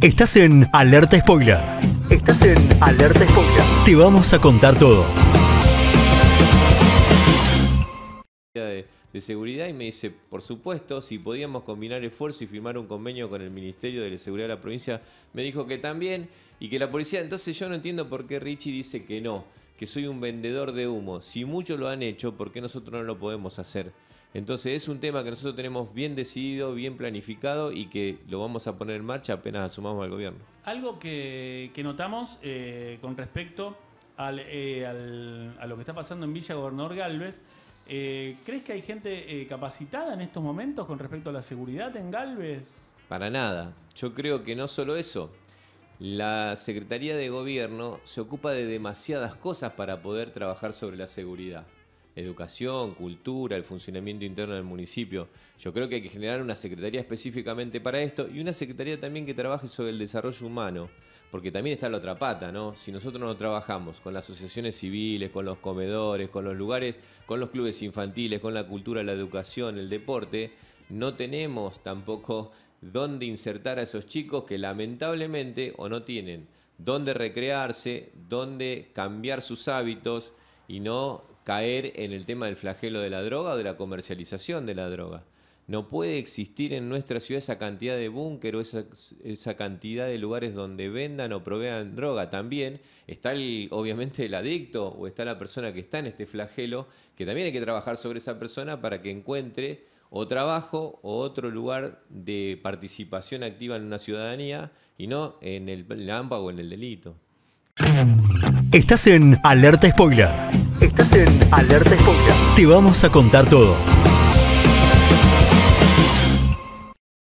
Estás en Alerta Spoiler. Estás en Alerta Spoiler. Te vamos a contar todo. de, de seguridad y me dice, por supuesto, si podíamos combinar esfuerzo y firmar un convenio con el Ministerio de la Seguridad de la provincia, me dijo que también y que la policía, entonces yo no entiendo por qué Richie dice que no, que soy un vendedor de humo. Si muchos lo han hecho, ¿por qué nosotros no lo podemos hacer? Entonces es un tema que nosotros tenemos bien decidido, bien planificado y que lo vamos a poner en marcha apenas asumamos al gobierno. Algo que, que notamos eh, con respecto al, eh, al- a lo que está pasando en Villa Gobernador Galvez, eh, ¿crees que hay gente capacitada en estos momentos con respecto a la seguridad en Galvez? Para nada. Yo creo que no solo eso. La Secretaría de Gobierno se ocupa de demasiadas cosas para poder trabajar sobre la seguridad. Educación, cultura, el funcionamiento interno del municipio. Yo creo que hay que generar una secretaría específicamente para esto y una secretaría también que trabaje sobre el desarrollo humano. Porque también está la otra pata, ¿no? Si nosotros no trabajamos con las asociaciones civiles, con los comedores, con los lugares, con los clubes infantiles, con la cultura, la educación, el deporte, no tenemos tampoco dónde insertar a esos chicos que lamentablemente o no tienen dónde recrearse, dónde cambiar sus hábitos y no caer en el tema del flagelo de la droga o de la comercialización de la droga. No puede existir en nuestra ciudad esa cantidad de búnker o esa, cantidad de lugares donde vendan o provean droga. También está el, obviamente el adicto o está la persona que está en este flagelo, que también hay que trabajar sobre esa persona para que encuentre o trabajo o otro lugar de participación activa en una ciudadanía y no en el lámpago o en el delito. Estás en Alerta Spoiler. Estás en Alerta Spoiler. Te vamos a contar todo.